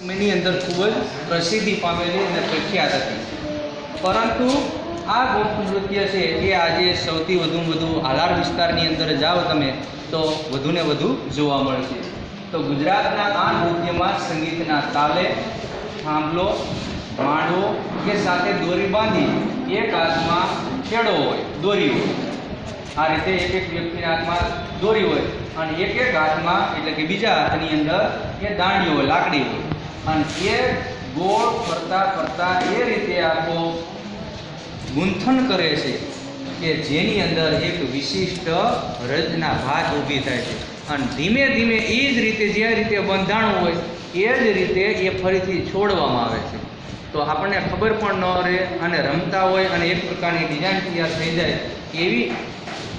સમયની અંદર ખૂબ જ પ્રસિદ્ધિ પામેલી અને પ્રખ્યાત હતી. પરંતુ આ ગોપ નૃત્ય છે એ આજે સૌથી વધુ વધુ હાલાર વિસ્તારની અંદર જાઓ તમે, તો વધુને વધુ જોવા મળશે. તો ગુજરાતના આ નૃત્યમાં સંગીતના તાલે, થાંભલો, માંડવો કે સાથે દોરી બાંધી એક હાથમાં ખેડો હોય, દોરી હોય. આ રીતે એક એક વ્યક્તિના હાથમાં દોરી હોય અને એક એક હાથમાં એટલે કે બીજા હાથની અંદર એ દાંડી હોય લાકડી હોય. અને એ ગોળ ફરતા ફરતા એ રીતે આખો ગૂંથણ કરે છે કે જેની અંદર એક વિશિષ્ટ રચના ભાત ઊભી થાય છે. અને ધીમે ધીમે એ જ રીતે, જે રીતે બંધાણું હોય, એ જ રીતે એ ફરીથી છોડવામાં આવે છે. તો આપણને ખબર પણ ન રહે અને રમતા હોય અને એક પ્રકારની ડિઝાઇન તૈયાર થઈ જાય એવી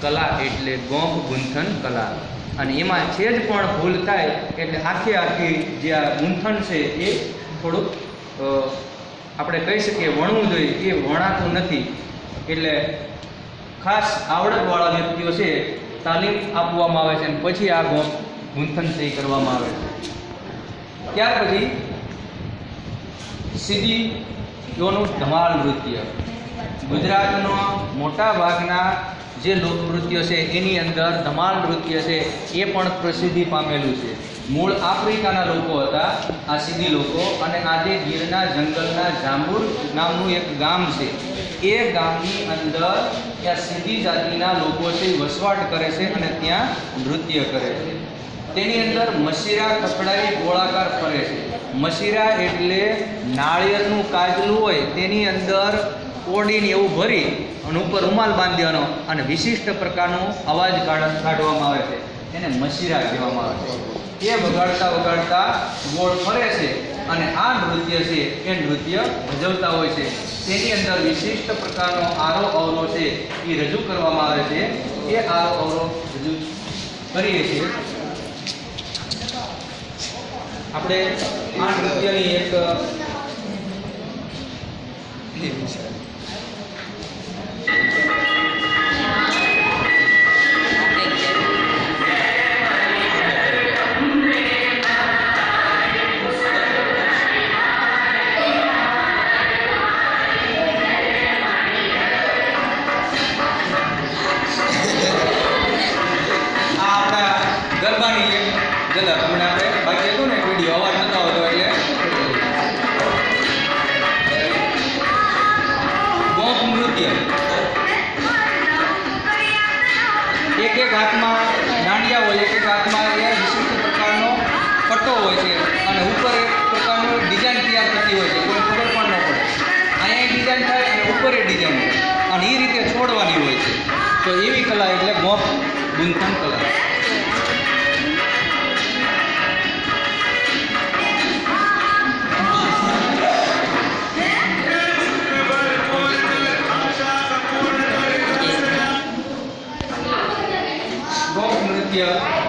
કલા એટલે ગોંપ ગૂંથન કલા. અને એમાં છે જ પણ ભૂલ થાય એટલે આખી આખી જે આ ગૂંથણ છે એ થોડુંક આપણે કહી શકીએ વણવું જોઈએ. એ વણાતું નથી. એટલે ખાસ આવડતવાળા વ્યક્તિઓ છે, તાલીમ આપવામાં આવે છે અને પછી આ ગૂંથણ છે કરવામાં આવે છે. ત્યાર પછી સીધી યોનું ધમાલ નૃત્ય. ગુજરાતનો મોટા ભાગના જે લોકનૃત્ય છે, એની અંદર ધમાલ નૃત્ય છે, એ પણ પ્રસિદ્ધિ પામેલું છે. મૂળ આફ્રિકાના લોકો હતા આ સીધી લોકો, અને આજે ગીરના જંગલના જાંબુર નામનું એક ગામ છે. એ ગામની અંદર ત્યાં સીધી જાતિના લોકો છે, વસવાટ કરે છે અને ત્યાં નૃત્ય કરે છે. તેની અંદર મસીરા કપડાઈ ગોળાકાર ફરે છે. મસીરા એટલે નાળિયેરનું કાજલું હોય, તેની અંદર ઓડીને એવું ભરી અને ઉપર રૂમાલ બાંધવાનો અને વિશિષ્ટ પ્રકારનો અવાજ કાઢ- કાઢવામાં આવે છે. એને મશીરા કહેવામાં આવે છે. એ વગાડતા વગાડતા ગોળ ફરે છે અને આ નૃત્ય છે એ નૃત્ય ભજવતા હોય છે. તેની અંદર વિશિષ્ટ પ્રકારનો આરો અવરો છે એ રજૂ કરવામાં આવે છે. એ આરો અવરો રજૂ કરીએ છીએ. આપણે આ નૃત્યની એક એક બાકી હતું ને વીડિયો અવાજ નતો આવતો એટલે. નૃત્ય. એક એક હાથમાં દાંડિયા હોય, એક એક હાથમાં એ વિશિષ્ટ પ્રકારનો પટ્ટો હોય છે. અને ઉપર એક પ્રકારનું ડિઝાઇન તૈયાર થતી હોય છે. કોઈ ખબર પણ ન પડે. અહીંયા ડિઝાઇન થાય અને ઉપર એ ડિઝાઇન હોય. અને એ રીતે છોડવાની હોય છે. તો એવી કલા એટલે ગોપ ગુંથન કલા.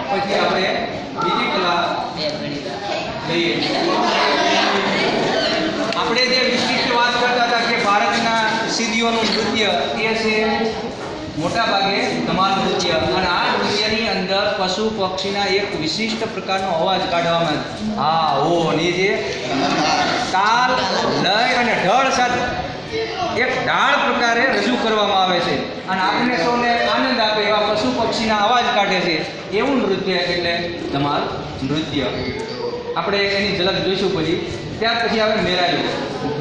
પછી આપણે બીજી ક્લાસ લઈએ. આપણે જે વિશિષ્ટ વાત કરતા હતા કે ભારતના સિદ્ધિઓનું નૃત્ય એ છે મોટા ભાગે ધમાલ નૃત્ય. અને આ નૃત્યની અંદર પશુ પક્ષીના એક વિશિષ્ટ પ્રકારનો અવાજ કાઢવામાં. હા, ઓ, અને જે તાલ, લય અને ઢળ સાથે એક ઢાળ પ્રકારે રજૂ કરવામાં આવે છે. અને આપણે સૌને આનંદ આપે એવા પશુ પક્ષીના અવાજ કાઢે છે. એવું નૃત્ય એટલે ધમાલ નૃત્ય. આપણે એની ઝલક જોઈશું પછી. ત્યાર પછી આવે મેરાયો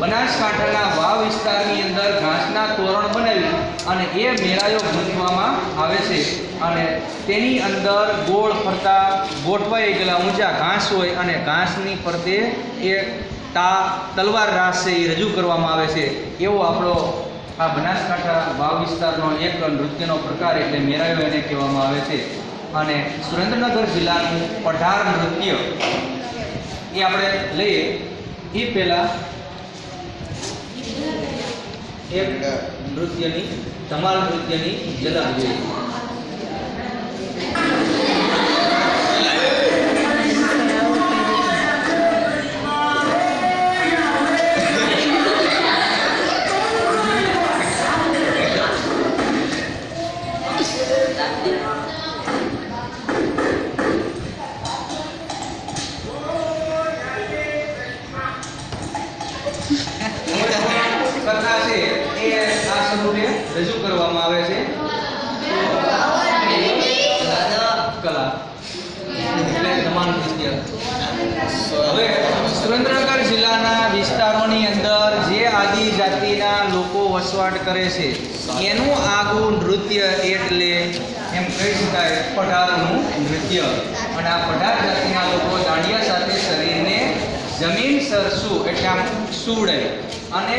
બનાસકાંઠાના વાવ વિસ્તારની અંદર ઘાસના તોરણ બનાવી અને એ મેરાયો ગૂંથવામાં આવે છે. અને તેની અંદર ગોળ ફરતા ગોઠવાઈ ગયેલા ઊંચા ઘાસ હોય અને ઘાસની ફરતે એ તા તલવાર રાસ છે એ રજૂ કરવામાં આવે છે. એવો આપણો આ બનાસકાંઠા વાવ વિસ્તારનો એક નૃત્યનો પ્રકાર એટલે મેરાયો એને કહેવામાં આવે છે. અને સુરેન્દ્રનગર જિલ્લાનું પઢાર નૃત્ય એ આપણે લઈએ. એ પહેલાં એક નૃત્યની, ધમાલ નૃત્યની ઝલક જોઈએ. હવે સુરેન્દ્રનગર જિલ્લાના વિસ્તારોની અંદર જે આદિજાતિના લોકો વસવાટ કરે છે, એનું આગવું નૃત્ય એટલે એમ કહી શકાય પઢારનું નૃત્ય. અને આ પઢાર જાતિના લોકો દાંડિયા સાથે શરીરને જમીન સરસું એટલે આમ સુવડે અને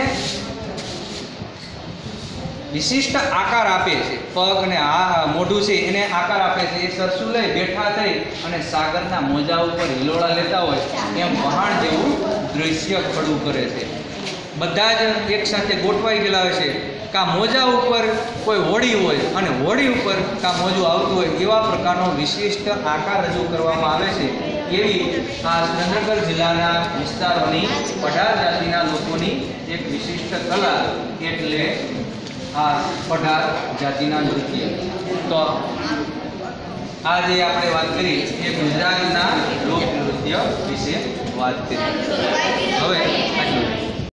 વિશિષ્ટ આકાર આપે છે. પગ અને આ મોઢું છે, એને આકાર આપે છે. એ સરસું લઈ બેઠા થઈ અને સાગરના મોજા ઉપર હિલોળા લેતા હોય એમ વહાણ જેવું દૃશ્ય ખડું કરે છે. બધા જ એક સાથે ગોઠવાઈ ગયેલા હોય છે કા મોજા ઉપર કોઈ હોડી હોય અને હોડી ઉપર કા મોજું આવતું હોય એવા પ્રકારનો વિશિષ્ટ આકાર રજૂ કરવામાં આવે છે. એવી આ સુરેન્દ્રનગર જિલ્લાના વિસ્તારોની પઢાર જાતિના લોકોની એક વિશિષ્ટ કલા એટલે આ પઢાર જાતિના નૃત્ય. તો આ જે આપણે વાત કરી એ ગુજરાતના લોક નૃત્ય વિશે વાત કરી. હવે